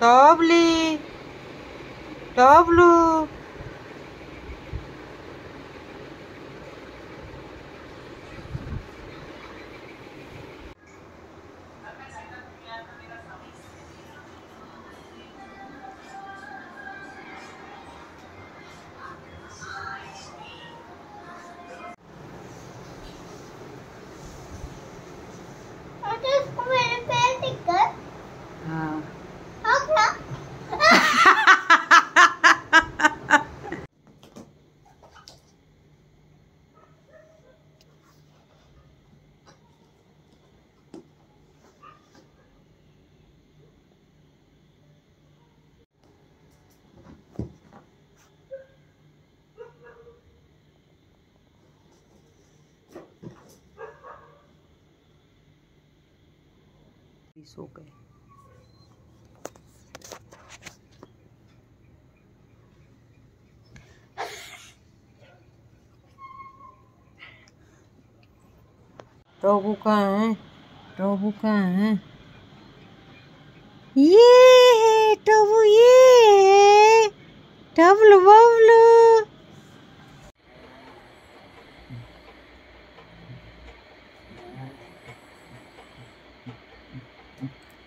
Lovely. Lovely. सो गए। टोबू कहाँ है? टोबू कहाँ है? ये है टोबू ये है टबलू बबलू दादा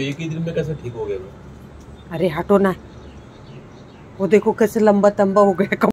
एक ही दिन में कैसे ठीक हो गया? अरे हटो ना। वो देखो कैसे लंबा तंबा हो गया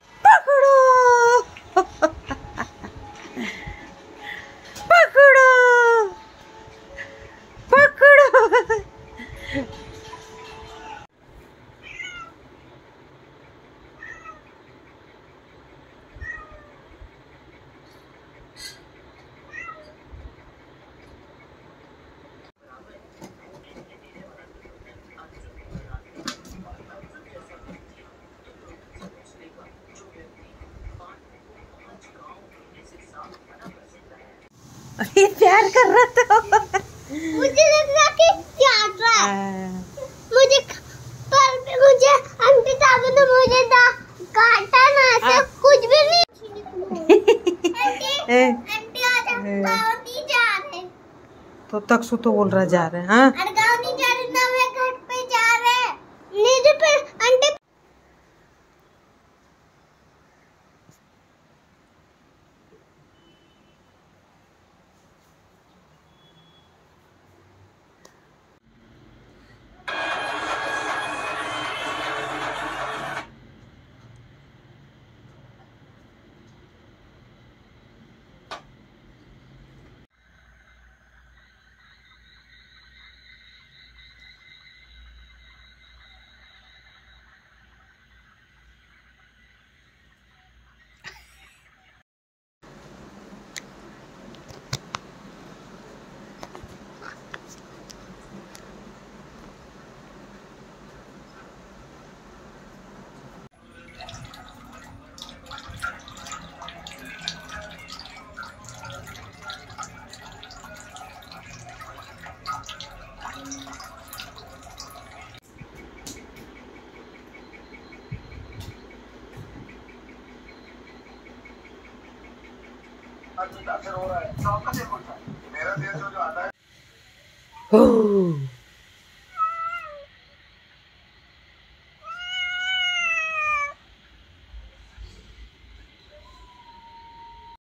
ये प्यार कर रहा था। मुझे लग रहा कि चाट रहा है। मुझे पर मुझे अंकिता को ने मुझे दा काटा ना से कुछ भी नहीं। आंटी आंटी जा रहे तो तक सु तो बोल रहा जा रहे हैं हाँ और गाँव नहीं जा रहे नवे घर पे जा रहे नीचे पे आंटी ओह,